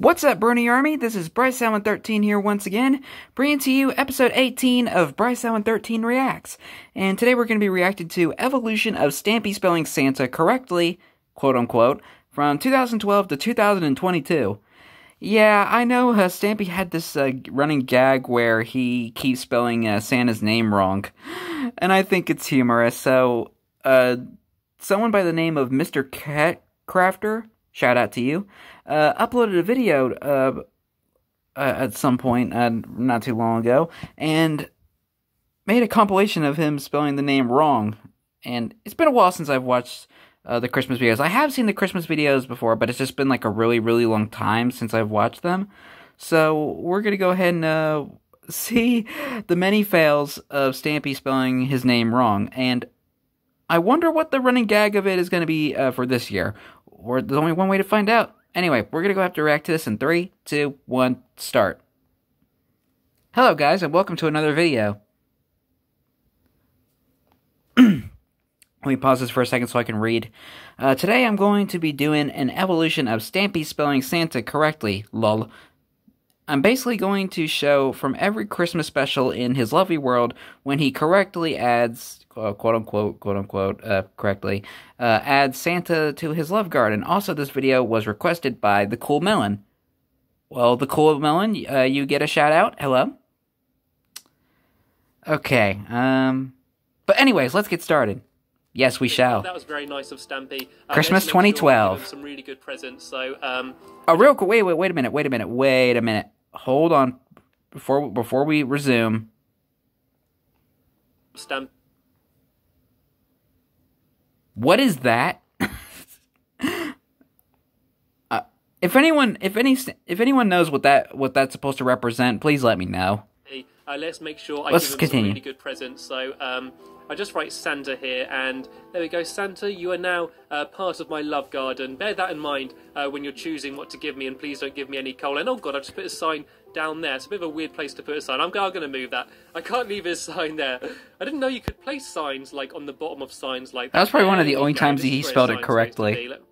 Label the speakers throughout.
Speaker 1: What's up, Brony Army? This is Bryce Allan 13 here once again, bringing to you episode 18 of Bryce Allan 13 Reacts. And today we're going to be reacting to Evolution of Stampy Spelling Santa Correctly, quote unquote, from 2012 to 2022. Yeah, I know uh, Stampy had this uh, running gag where he keeps spelling uh, Santa's name wrong, and I think it's humorous. So, uh, someone by the name of Mr. Cat Crafter shout out to you, uh, uploaded a video uh, uh, at some point uh, not too long ago and made a compilation of him spelling the name wrong. And it's been a while since I've watched uh, the Christmas videos. I have seen the Christmas videos before, but it's just been like a really, really long time since I've watched them. So we're going to go ahead and uh, see the many fails of Stampy spelling his name wrong. And I wonder what the running gag of it is going to be uh, for this year or there's only one way to find out. Anyway, we're gonna go have to react to this in three, two, one, start. Hello guys, and welcome to another video. Let me pause this for a second so I can read. Uh, today I'm going to be doing an evolution of Stampy spelling Santa correctly, lol. I'm basically going to show from every Christmas special in his lovely world when he correctly adds, uh, quote unquote, quote unquote, uh, correctly, uh, adds Santa to his love garden. Also, this video was requested by the Cool Melon. Well, the Cool Melon, uh, you get a shout out. Hello. Okay. Um. But anyways, let's get started. Yes, we shall.
Speaker 2: That was very nice of Stampy.
Speaker 1: Uh, Christmas 2012.
Speaker 2: Some really good presents. So, um.
Speaker 1: Oh, real quick. Wait, wait, wait a minute. Wait a minute. Wait a minute hold on before before we resume.
Speaker 2: Stamp.
Speaker 1: What is that? uh, if anyone, if any, if anyone knows what that what that's supposed to represent, please let me know.
Speaker 2: Uh, let's make sure I
Speaker 1: let's
Speaker 2: give
Speaker 1: continue.
Speaker 2: some really good presents. So, um, I just write Santa here, and there we go. Santa, you are now uh, part of my love garden. Bear that in mind uh, when you're choosing what to give me, and please don't give me any coal. And oh god, I just put a sign down there. It's a bit of a weird place to put a sign. I'm, I'm going to move that. I can't leave his sign there. I didn't know you could place signs like on the bottom of signs like
Speaker 1: that. That was probably one of the only times he spelled it correctly.
Speaker 2: Let,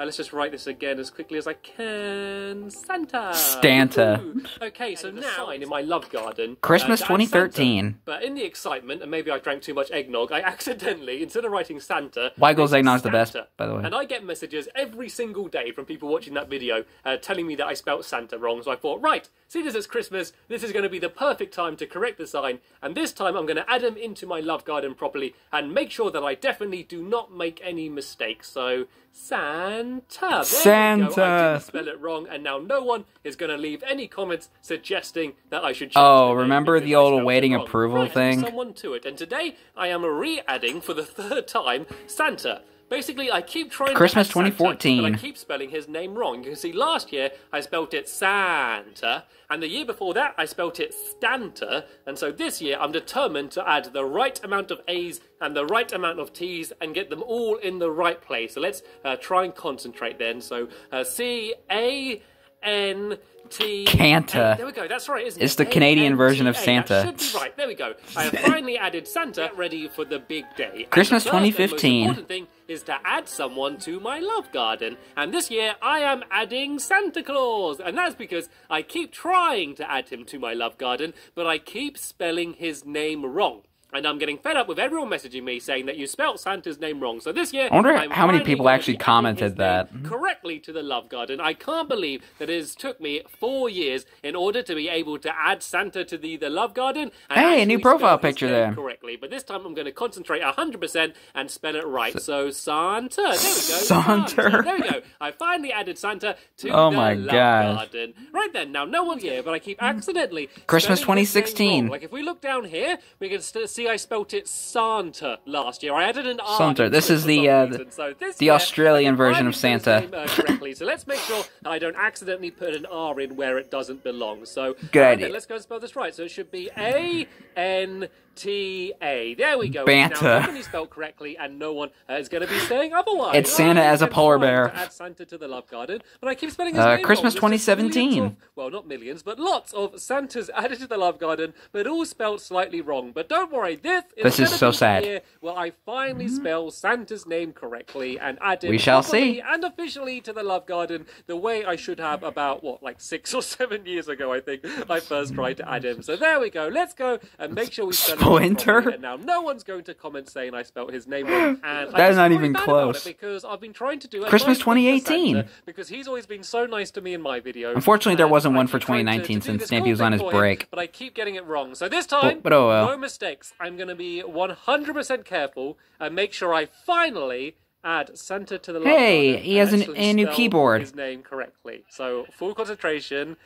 Speaker 2: uh, let's just write this again as quickly as I can. Santa.
Speaker 1: Stanta.
Speaker 2: Okay, so now in my love garden.
Speaker 1: Christmas uh, 2013. Santa,
Speaker 2: but in the excitement, and maybe I drank too much eggnog, I accidentally, instead of writing Santa,
Speaker 1: Weigel's eggnog's the best, by the way.
Speaker 2: And I get messages every single day from people watching that video uh, telling me that I spelt Santa wrong. So I thought, right, seeing as it's Christmas, this is going to be the perfect time to correct the sign. And this time I'm going to add them into my love garden properly and make sure that I definitely do not make any mistakes. So Santa.
Speaker 1: Santa.
Speaker 2: I didn't spell it wrong, and now no one is going to leave any comments suggesting that I should.
Speaker 1: oh, remember the old awaiting approval
Speaker 2: right,
Speaker 1: thing?
Speaker 2: Someone to it, and today I am re-adding for the third time Santa. Basically, I keep trying
Speaker 1: Christmas
Speaker 2: to
Speaker 1: 2014.
Speaker 2: Santa, but I keep spelling his name wrong. You can see last year I spelt it Santa, and the year before that I spelt it Stanta, and so this year I'm determined to add the right amount of A's and the right amount of T's and get them all in the right place. So let's uh, try and concentrate then. So uh, C A N T.
Speaker 1: Canta.
Speaker 2: There we go. That's right, isn't
Speaker 1: it's
Speaker 2: it?
Speaker 1: the Canadian version of Santa.
Speaker 2: That should be right. There we go. I have finally added Santa ready for the big day.
Speaker 1: Christmas 2015.
Speaker 2: Is to add someone to my love garden. And this year I am adding Santa Claus. And that's because I keep trying to add him to my love garden, but I keep spelling his name wrong. And I'm getting fed up with everyone messaging me saying that you spelt Santa's name wrong. So this year,
Speaker 1: I wonder
Speaker 2: I'm
Speaker 1: how many people actually commented that
Speaker 2: correctly to the Love Garden. I can't believe that it has took me four years in order to be able to add Santa to the the Love Garden.
Speaker 1: hey, a new profile picture there.
Speaker 2: Correctly, but this time I'm going to concentrate 100% and spell it right. So, so Santa, there we go.
Speaker 1: Santa.
Speaker 2: Santa. There we go. I finally added Santa to
Speaker 1: oh
Speaker 2: the
Speaker 1: my
Speaker 2: Love
Speaker 1: gosh.
Speaker 2: Garden. Right then, now no one's here, but I keep hmm. accidentally
Speaker 1: Christmas 2016.
Speaker 2: Like if we look down here, we can see see I spelt it Santa last year. I added an R.
Speaker 1: Santa. This is the uh, the, so the year, Australian version of Santa.
Speaker 2: Name, uh, correctly. so let's make sure I don't accidentally put an R in where it doesn't belong. So
Speaker 1: good idea.
Speaker 2: Let's go and spell this right. So it should be A N T A. There we go.
Speaker 1: Banta.
Speaker 2: Now, definitely spelled correctly, and no one uh, is going to be saying otherwise.
Speaker 1: It's Santa as a polar bear.
Speaker 2: add Santa to the love garden, but I keep spelling his
Speaker 1: uh,
Speaker 2: name
Speaker 1: Christmas
Speaker 2: wrong.
Speaker 1: 2017.
Speaker 2: Of, well, not millions, but lots of Santas added to the love garden, but all spelled slightly wrong. But don't worry try this.
Speaker 1: This is so sad.
Speaker 2: year Where I finally mm-hmm. spell Santa's name correctly and add it
Speaker 1: We shall see.
Speaker 2: and officially to the Love Garden the way I should have about what like six or seven years ago. I think I first tried to add him. So there we go. Let's go and make sure we spell it
Speaker 1: Splinter?
Speaker 2: properly. Now no one's going to comment saying I spelled his name wrong. And
Speaker 1: That is not
Speaker 2: I'm
Speaker 1: even close.
Speaker 2: Because I've been trying to do a
Speaker 1: Christmas
Speaker 2: nice
Speaker 1: 2018.
Speaker 2: Santa Because he's always been so nice to me in my videos.
Speaker 1: Unfortunately, there wasn't
Speaker 2: I
Speaker 1: one for
Speaker 2: trying to-
Speaker 1: 2019
Speaker 2: to
Speaker 1: since
Speaker 2: this
Speaker 1: Stampy
Speaker 2: cool
Speaker 1: was on his
Speaker 2: for him,
Speaker 1: break.
Speaker 2: But I keep getting it wrong. So this time,
Speaker 1: but oh well.
Speaker 2: no mistakes. I'm going to be 100% careful and make sure I finally add Santa to the
Speaker 1: Hey, he has an- a new keyboard.
Speaker 2: His name correctly. So full concentration.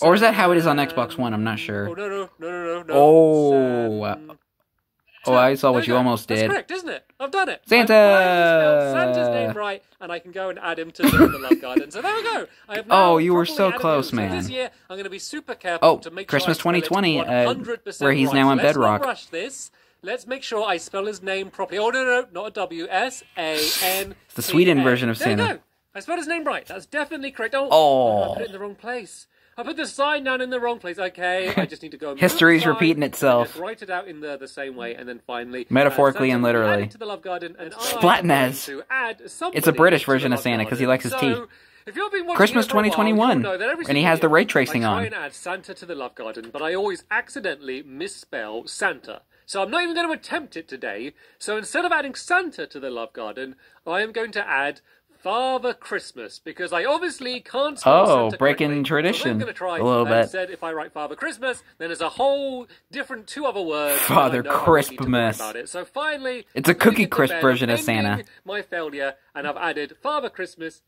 Speaker 1: Or is that how it is on Xbox One? I'm not sure.
Speaker 2: Oh no no no no no no.
Speaker 1: Oh.
Speaker 2: San-
Speaker 1: Oh, I saw what you
Speaker 2: go.
Speaker 1: almost
Speaker 2: That's
Speaker 1: did.
Speaker 2: correct, isn't it? I've done it.
Speaker 1: Santa!
Speaker 2: I've spelled Santa's name right, and I can go and add him to the, Love Garden. So there we go. I have
Speaker 1: Oh, you were so close,
Speaker 2: him. So
Speaker 1: man.
Speaker 2: this year, I'm going to be super careful
Speaker 1: Oh,
Speaker 2: to make
Speaker 1: Christmas
Speaker 2: sure I spell
Speaker 1: 2020,
Speaker 2: it
Speaker 1: uh,
Speaker 2: 100%
Speaker 1: where he's
Speaker 2: right.
Speaker 1: now on
Speaker 2: Let's
Speaker 1: Bedrock.
Speaker 2: Not rush this. Let's make sure I spell his name properly. Oh no, no, not a W. S A N.
Speaker 1: It's the Sweden version of
Speaker 2: There you
Speaker 1: Santa.
Speaker 2: go. I spelled his name right. That's definitely correct. Oh,
Speaker 1: Oh.
Speaker 2: I put it in the wrong place. I put the sign down in the wrong place. Okay, I just need to go.
Speaker 1: History's repeating itself.
Speaker 2: just Write it out in the, the same way, and then finally,
Speaker 1: Metaphorically
Speaker 2: uh,
Speaker 1: and
Speaker 2: Santa will be
Speaker 1: literally.
Speaker 2: To the Love Garden, and
Speaker 1: Splatnez. It's a British version of Santa because he likes his
Speaker 2: so,
Speaker 1: teeth.
Speaker 2: If you've been watching
Speaker 1: Christmas
Speaker 2: it for a while,
Speaker 1: 2021,
Speaker 2: you'll know that every
Speaker 1: and he has the ray tracing
Speaker 2: I try
Speaker 1: on.
Speaker 2: and add Santa to the Love Garden, but I always accidentally misspell Santa. So I'm not even going to attempt it today. So instead of adding Santa to the Love Garden, I am going to add Father Christmas because I obviously can't
Speaker 1: Oh, breaking
Speaker 2: correctly.
Speaker 1: tradition
Speaker 2: So I'm going to try
Speaker 1: a little
Speaker 2: and
Speaker 1: bit.
Speaker 2: Instead, if I write Father Christmas, then there's a whole different two other words.
Speaker 1: Father
Speaker 2: know I won't need to worry
Speaker 1: Crispmas.
Speaker 2: About it. So finally,
Speaker 1: It's a Cookie Crisp version of Santa.
Speaker 2: My failure, and I've added Father Christmas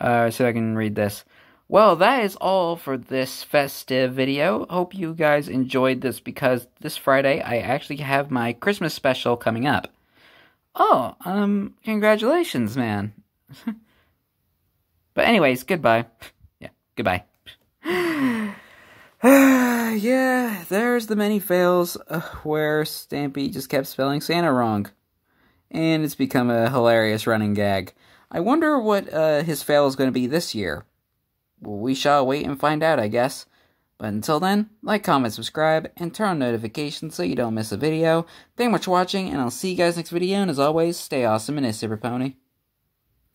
Speaker 1: Uh, so I can read this. Well, that is all for this festive video. Hope you guys enjoyed this because this Friday I actually have my Christmas special coming up. Oh, um, congratulations, man. but anyways, goodbye. Yeah, goodbye. yeah, there's the many fails uh, where Stampy just kept spelling Santa wrong. And it's become a hilarious running gag. I wonder what uh, his fail is going to be this year. We shall wait and find out, I guess. But until then, like, comment, subscribe, and turn on notifications so you don't miss a video. Thank you much for watching, and I'll see you guys next video, and as always, stay awesome and a super pony.